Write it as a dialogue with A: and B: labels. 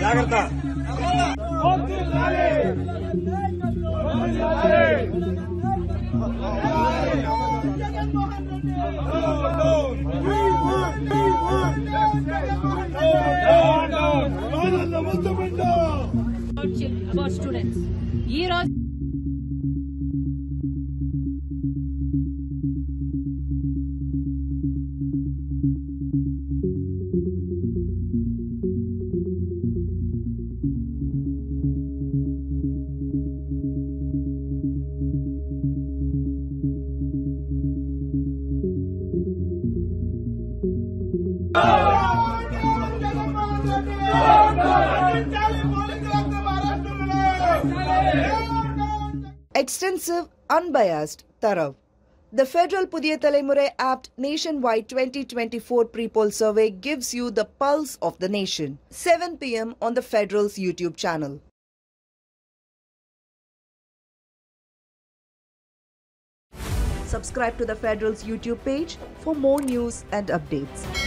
A: జాగ్రత్త
B: about students ఈ రోజు
C: Extensive, unbiased, thorough. The Federal Puthiya Thalaimurai Apt Nationwide 2024 pre-poll survey gives you the pulse of the nation. 7 p.m. on the Federal's YouTube channel. Subscribe to the Federal's YouTube page for more news and updates.